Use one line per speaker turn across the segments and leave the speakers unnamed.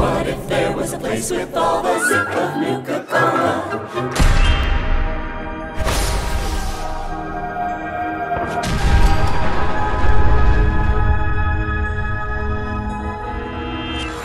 What if there was a place with all the zip of Nuka-Cola?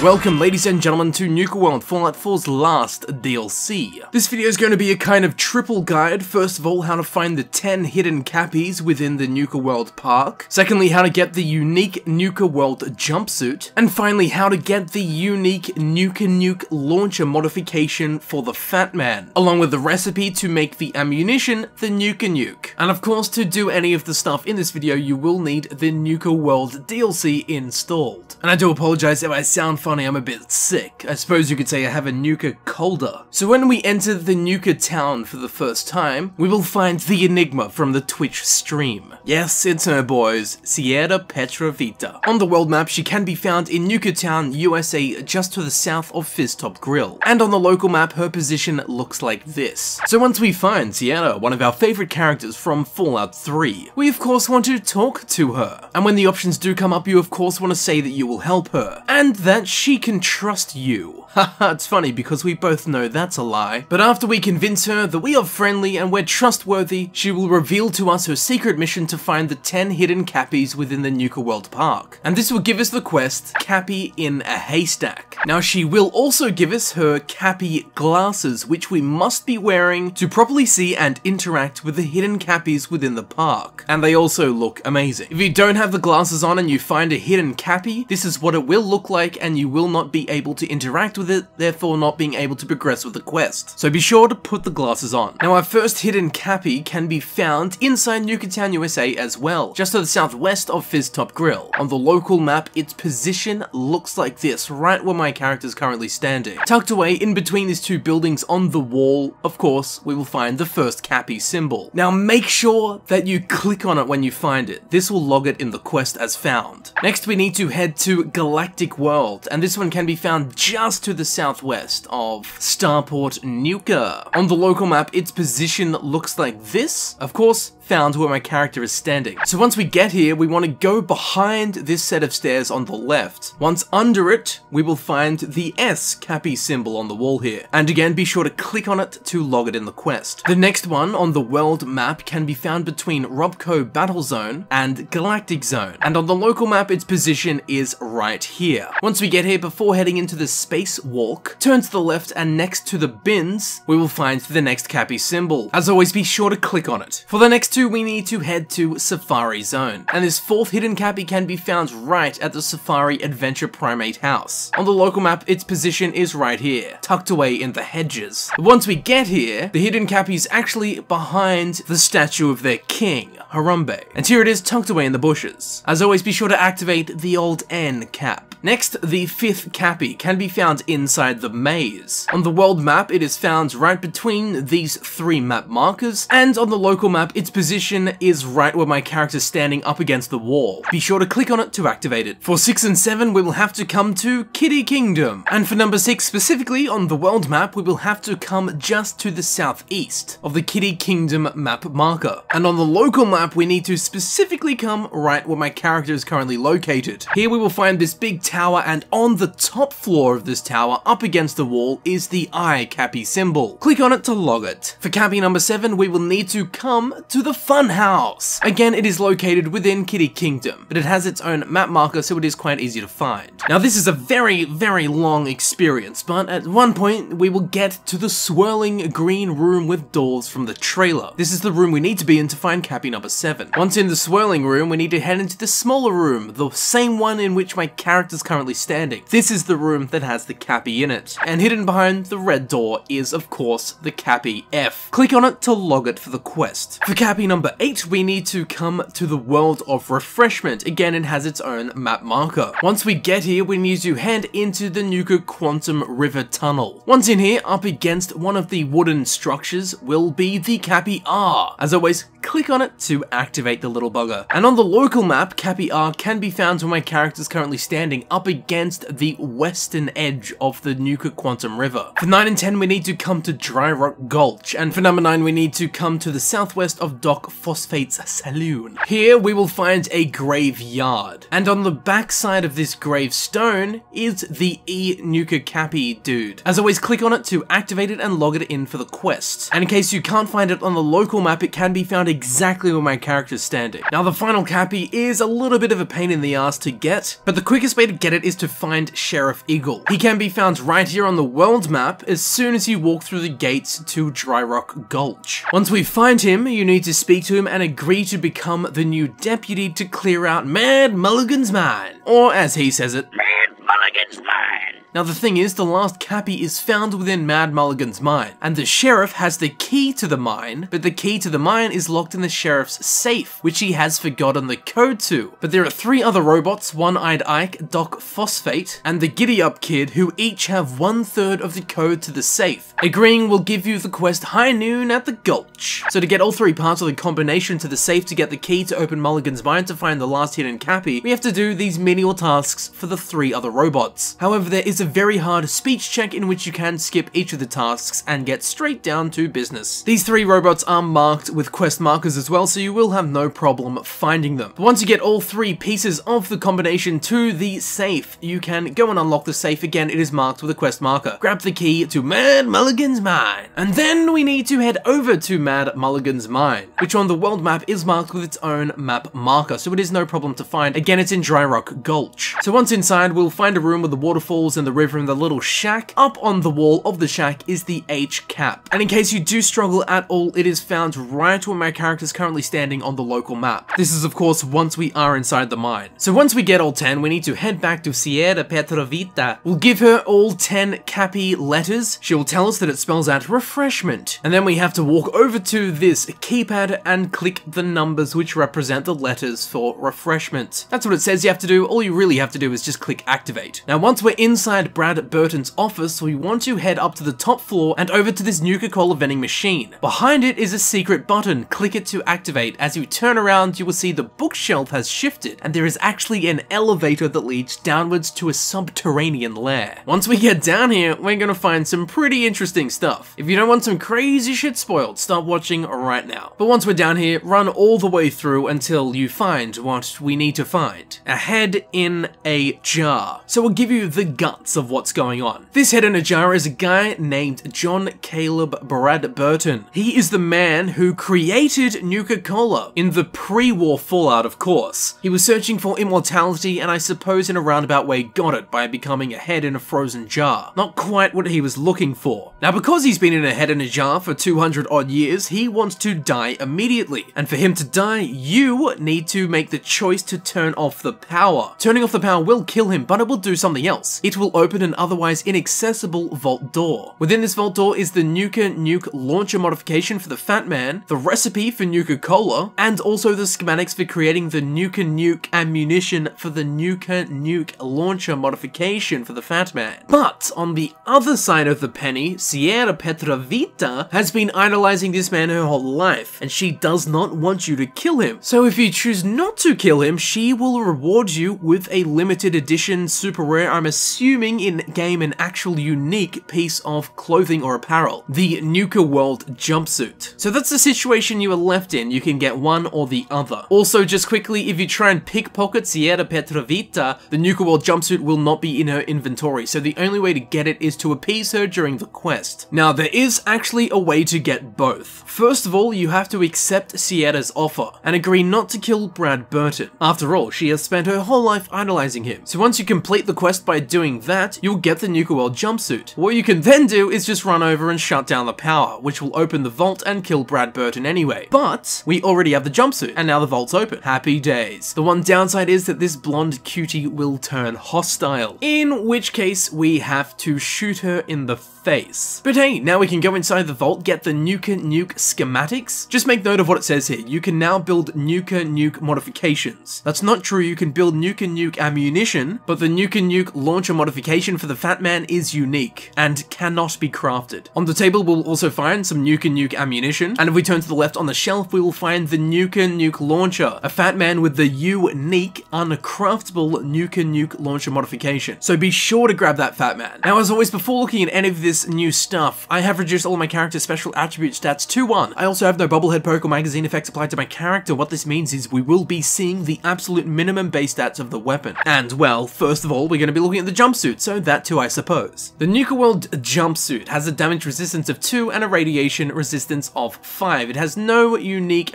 Welcome ladies and gentlemen to Nuka World Fallout 4's last DLC. This video is going to be a kind of triple guide. First of all, how to find the 10 hidden cappies within the Nuka World Park. Secondly, how to get the unique Nuka World jumpsuit. And finally, how to get the unique Nuka Nuke launcher modification for the Fat Man, along with the recipe to make the ammunition the Nuka Nuke. And of course, to do any of the stuff in this video, you will need the Nuka World DLC installed. And I do apologize if I sound funny, I'm a bit sick. I suppose you could say I have a Nuka colder. So when we enter the Nuka town for the first time, we will find the Enigma from the Twitch stream. Yes, it's her boys, Sierra Petrovita. On the world map, she can be found in Nuka Town, USA, just to the south of Fizztop Grill. And on the local map, her position looks like this. So once we find Sierra, one of our favorite characters from Fallout 3, we of course want to talk to her. And when the options do come up, you of course want to say that you will help her, and that she can trust you. Haha, it's funny because we both know that's a lie. But after we convince her that we are friendly and we're trustworthy, she will reveal to us her secret mission to find the 10 hidden cappies within the Nuka World Park. And this will give us the quest, Cappy in a Haystack. Now she will also give us her Cappy glasses, which we must be wearing to properly see and interact with the hidden cappies within the park. And they also look amazing. If you don't have the glasses on and you find a hidden cappy, this is what it will look like and you will not be able to interact with it, therefore not being able to progress with the quest. So be sure to put the glasses on. Now our first hidden cappy can be found inside Nuka Town, USA as well, just to the southwest of Fizztop Grill. On the local map, its position looks like this, right where my character is currently standing. Tucked away in between these two buildings on the wall, of course, we will find the first cappy symbol. Now make sure that you click on it when you find it. This will log it in the quest as found. Next we need to head to Galactic World, and this one can be found just to the southwest of Starport Nuka. On the local map, its position looks like this. Of course, found where my character is standing. So once we get here, we want to go behind this set of stairs on the left. Once under it, we will find the S Cappy symbol on the wall here. And again, be sure to click on it to log it in the quest. The next one on the world map can be found between Robco Battle Zone and Galactic Zone. And on the local map, its position is right here. Once we get here, before heading into the space walk, turn to the left and next to the bins, we will find the next Cappy symbol. As always, be sure to click on it. For the next we need to head to Safari Zone. And this fourth hidden cappy can be found right at the Safari Adventure Primate House. On the local map, its position is right here, tucked away in the hedges. Once we get here, the hidden cappy is actually behind the statue of their king, Harambe. And here it is tucked away in the bushes. As always, be sure to activate the old N cap. Next, the fifth cappy can be found inside the maze. On the world map, it is found right between these three map markers, and on the local map, its position is right where my character is standing up against the wall. Be sure to click on it to activate it. For 6 and 7, we will have to come to Kitty Kingdom. And for number 6 specifically, on the world map, we will have to come just to the southeast of the Kitty Kingdom map marker. And on the local map, we need to specifically come right where my character is currently located. Here we will find this big tower and on the top floor of this tower up against the wall is the I Cappy symbol. Click on it to log it. For Cappy number 7 we will need to come to the fun house. Again it is located within Kitty Kingdom but it has its own map marker so it is quite easy to find. Now this is a very very long experience but at one point we will get to the swirling green room with doors from the trailer. This is the room we need to be in to find Cappy number 7. Once in the swirling room we need to head into the smaller room, the same one in which my character is currently standing. This is the room that has the Cappy in it. And hidden behind the red door is, of course, the Cappy F. Click on it to log it for the quest. For Cappy number 8, we need to come to the World of Refreshment. Again, it has its own map marker. Once we get here, we need to head into the Nuka Quantum River Tunnel. Once in here, up against one of the wooden structures will be the Cappy R. As always, click on it to activate the little bugger. And on the local map, Cappy R can be found where my character is currently standing up against the western edge of the Nuka Quantum River. For 9 and 10, we need to come to Dry Rock Gulch, and for number 9, we need to come to the southwest of Doc Phosphate's saloon. Here, we will find a graveyard, and on the backside of this gravestone is the E Nuka Cappy dude. As always, click on it to activate it and log it in for the quest. And in case you can't find it on the local map, it can be found exactly where my character's standing. Now, the final Cappy is a little bit of a pain in the ass to get, but the quickest way to get it is to find Sheriff Eagle. He can be found right here on the world map as soon as you walk through the gates to Dry Rock Gulch. Once we find him, you need to speak to him and agree to become the new deputy to clear out Mad Mulligan's mine. Or as he says it,
Mad Mulligan's mine.
Now the thing is, the last Cappy is found within Mad Mulligan's mine, and the sheriff has the key to the mine, but the key to the mine is locked in the sheriff's safe, which he has forgotten the code to. But there are three other robots, One-Eyed Ike, Doc Phosphate, and the Giddy Up Kid, who each have one third of the code to the safe. Agreeing will give you the quest High Noon at the Gulch. So to get all three parts of the combination to the safe to get the key to open Mulligan's mine to find the last hidden Cappy, we have to do these menial tasks for the three other robots. However, there is a very hard speech check in which you can skip each of the tasks and get straight down to business. These three robots are marked with quest markers as well, so you will have no problem finding them. But once you get all three pieces of the combination to the safe, you can go and unlock the safe again, it is marked with a quest marker. Grab the key to Mad Mulligan's Mine. And then we need to head over to Mad Mulligan's Mine, which on the world map is marked with its own map marker, so it is no problem to find. Again, it's in Dry Rock Gulch. So once inside, we'll find a room with the waterfalls and the river and the little shack. Up on the wall of the shack is the H cap. And in case you do struggle at all, it is found right where my character is currently standing on the local map. This is of course once we are inside the mine. So once we get all 10, we need to head back to Sierra Petrovita. We'll give her all 10 Cappy letters. She will tell us that it spells out refreshment. And then we have to walk over to this keypad and click the numbers which represent the letters for refreshment. That's what it says you have to do. All you really have to do is just click activate. Now once we're inside Bradberton's office, we want to head up to the top floor and over to this Nuka-Cola vending machine. Behind it is a secret button. Click it to activate. As you turn around, you will see the bookshelf has shifted and there is actually an elevator that leads downwards to a subterranean lair. Once we get down here, we're gonna find some pretty interesting stuff. If you don't want some crazy shit spoiled, stop watching right now. But once we're down here, run all the way through until you find what we need to find. A head in a jar. So we'll give you the guts of what's going on. This head in a jar is a guy named John Caleb Bradberton. He is the man who created Nuka-Cola in the pre-war Fallout, of course. He was searching for immortality and I suppose in a roundabout way got it by becoming a head in a frozen jar. Not quite what he was looking for. Now because he's been in a head in a jar for 200 odd years, he wants to die immediately. And for him to die, you need to make the choice to turn off the power. Turning off the power will kill him, but it will do something else. It will open an otherwise inaccessible vault door. Within this vault door is the Nuka Nuke launcher modification for the Fat Man, the recipe for Nuka-Cola, and also the schematics for creating the Nuka Nuke ammunition for the Nuka Nuke launcher modification for the Fat Man. But on the other side of the penny, Sierra Petrovita has been idolizing this man her whole life, and she does not want you to kill him. So if you choose not to kill him, she will reward you with a limited edition super rare, I'm assuming in game an actual unique piece of clothing or apparel, the Nuka World jumpsuit. So that's the situation you are left in, you can get one or the other. Also just quickly, if you try and pickpocket Sierra Petrovita, the Nuka World jumpsuit will not be in her inventory, so the only way to get it is to appease her during the quest. Now there is actually a way to get both. First of all, you have to accept Sierra's offer and agree not to kill Bradberton. After all, she has spent her whole life idolizing him. So once you complete the quest by doing that, you'll get the Nuka World jumpsuit. What you can then do is just run over and shut down the power, which will open the vault and kill Bradberton anyway. But we already have the jumpsuit, and now the vault's open. Happy days. The one downside is that this blonde cutie will turn hostile, in which case we have to shoot her in the face. But hey, now we can go inside the vault, get the Nuka Nuke schematics. Just make note of what it says here. You can now build Nuka Nuke modifications. That's not true, you can build Nuka Nuke ammunition, but the Nuka Nuke launcher modification for the Fat Man is unique and cannot be crafted. On the table, we'll also find some Nuka Nuke ammunition, and if we turn to the left on the shelf, we will find the Nuka Nuke launcher, a Fat Man with the unique, uncraftable Nuka Nuke launcher modification. So be sure to grab that Fat Man. Now, as always, before looking at any of this new stuff, I have reduced all my character's special attribute stats to 1. I also have no bobblehead perk or magazine effects applied to my character. What this means is we will be seeing the absolute minimum base stats of the weapon. And, well, first of all, we're going to be looking at the jumpsuit, so that too, I suppose. The Nuka World jumpsuit has a damage resistance of 2 and a radiation resistance of 5. It has no unique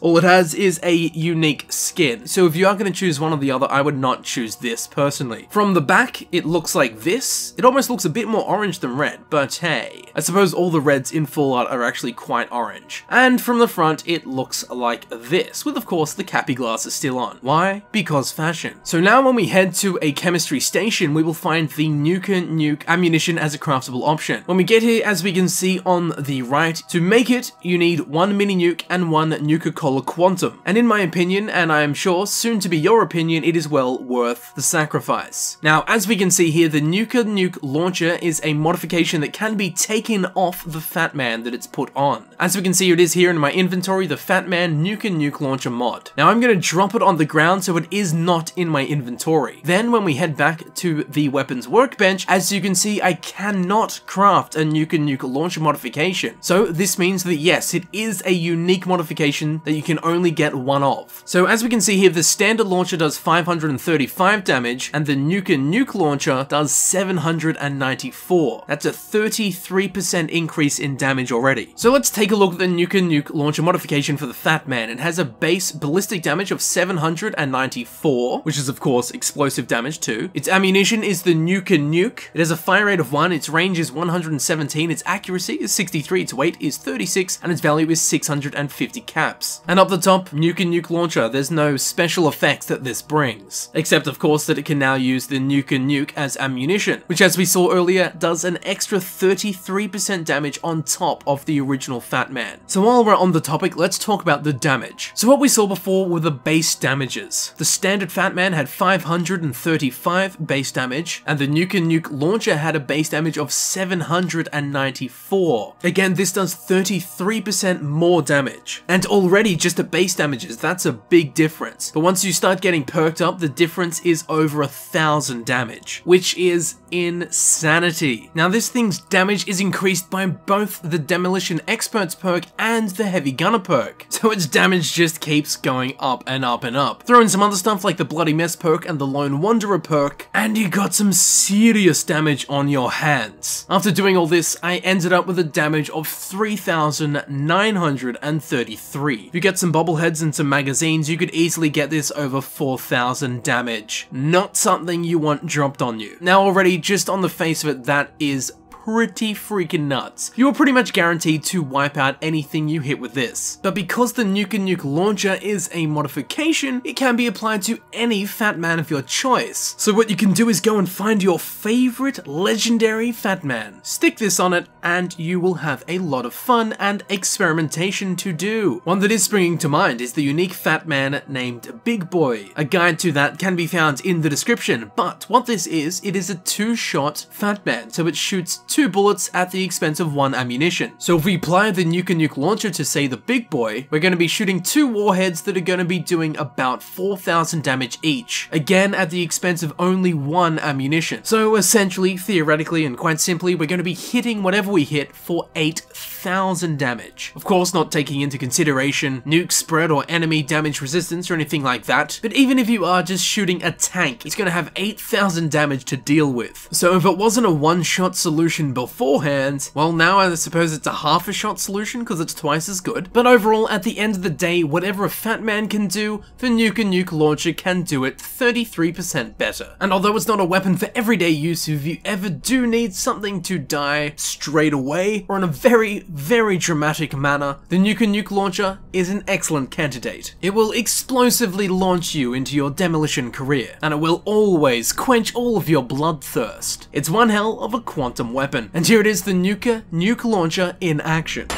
All it has is a unique skin, so if you are going to choose one or the other, I would not choose this personally. From the back, it looks like this. It almost looks a bit more orange than red, but hey, I suppose all the reds in Fallout are actually quite orange. And from the front, it looks like this, with of course the cappy glasses still on. Why? Because fashion. So now when we head to a chemistry station, we will find the Nuka Nuke ammunition as a craftable option. When we get here, as we can see on the right, to make it, you need one mini nuke and one Nuka-Cola Quantum. And in my opinion, and I am sure soon to be your opinion, it is well worth the sacrifice. Now, as we can see here, the Nuka Nuke launcher is a modification that can be taken off the Fat Man that it's put on. As we can see, it is here in my inventory, the Fat Man Nuka Nuke launcher mod. Now, I'm going to drop it on the ground so it is not in my inventory. Then, when we head back to the weapons workbench, as you can see, I cannot craft a Nuka Nuke launcher modification. So, this means that yes, it is a unique modification that you can only get one of. So, as we can see here, the standard launcher does 535 damage, and the Nuka Nuke launcher does 794. That's a 33% increase in damage already. So let's take a look at the Nuka Nuke launcher modification for the Fat Man. It has a base ballistic damage of 794, which is of course explosive damage too. Its ammunition is the Nuka Nuke. It has a fire rate of 1, its range is 117, its accuracy is 63, its weight is 36, and its value is 650 caps. And up the top, Nuka Nuke launcher. There's no special effects that this brings. Except of course that it can now use the Nuka Nuke as ammunition, which as we saw earlier, does an extra 33% damage on top of the original Fat Man. So while we're on the topic, let's talk about the damage. So what we saw before were the base damages. The standard Fat Man had 535 base damage, and the Nuka Nuke launcher had a base damage of 794. Again, this does 33% more damage. And already just the base damages, that's a big difference. But once you start getting perked up, the difference is over a thousand damage, which is insanity. Now this thing's damage is increased by both the Demolition Experts perk and the Heavy Gunner perk, so its damage just keeps going up and up and up. Throw in some other stuff like the Bloody Mess perk and the Lone Wanderer perk, and you got some serious damage on your hands. After doing all this, I ended up with a damage of 3,933. If you get some bobbleheads and some magazines, you could easily get this over 4,000 damage. Not something you want dropped on you. Now already, just on the face of it, that is pretty freaking nuts. You are pretty much guaranteed to wipe out anything you hit with this. But because the Nuka Nuke launcher is a modification, it can be applied to any Fat Man of your choice. So what you can do is go and find your favorite legendary Fat Man, stick this on it, and you will have a lot of fun and experimentation to do. One that is springing to mind is the unique Fat Man named Big Boy. A guide to that can be found in the description, but what this is, it is a two-shot Fat Man, so it shoots two bullets at the expense of one ammunition. So if we apply the Nuka Nuke launcher to say the big boy, we're going to be shooting two warheads that are going to be doing about 4,000 damage each, again at the expense of only one ammunition. So essentially, theoretically and quite simply, we're going to be hitting whatever we hit for 8,000 damage. Of course, not taking into consideration nuke spread or enemy damage resistance or anything like that, but even if you are just shooting a tank, it's going to have 8,000 damage to deal with. So if it wasn't a one-shot solution beforehand, well now I suppose it's a half a shot solution because it's twice as good. But overall, at the end of the day, whatever a Fat Man can do, the Nuka Nuke launcher can do it 33% better. And although it's not a weapon for everyday use, if you ever do need something to die straight away, or in a very, very dramatic manner, the Nuka Nuke launcher is an excellent candidate. It will explosively launch you into your demolition career, and it will always quench all of your bloodthirst. It's one hell of a quantum weapon. And here it is, the Nuka Nuke launcher in action.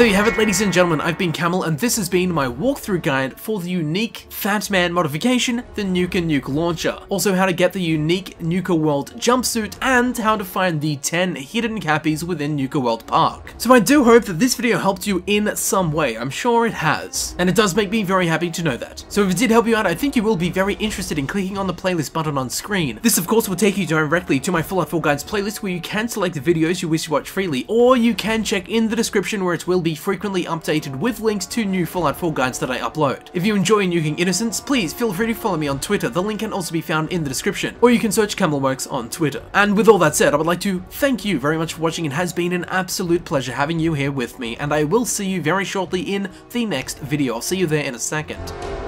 There you have it ladies and gentlemen, I've been Camel and this has been my walkthrough guide for the unique Fat Man modification, the Nuka Nuke Launcher. Also how to get the unique Nuka World jumpsuit and how to find the 10 hidden cappies within Nuka World Park. So I do hope that this video helped you in some way, I'm sure it has. And it does make me very happy to know that. So if it did help you out, I think you will be very interested in clicking on the playlist button on screen. This of course will take you directly to my Fallout 4 Guides playlist where you can select the videos you wish to watch freely, or you can check in the description where it will be frequently updated with links to new Fallout 4 guides that I upload. If you enjoy Nuking Innocence, please feel free to follow me on Twitter, the link can also be found in the description, or you can search Camelworks on Twitter. And with all that said, I would like to thank you very much for watching, it has been an absolute pleasure having you here with me, and I will see you very shortly in the next video. I'll see you there in a second.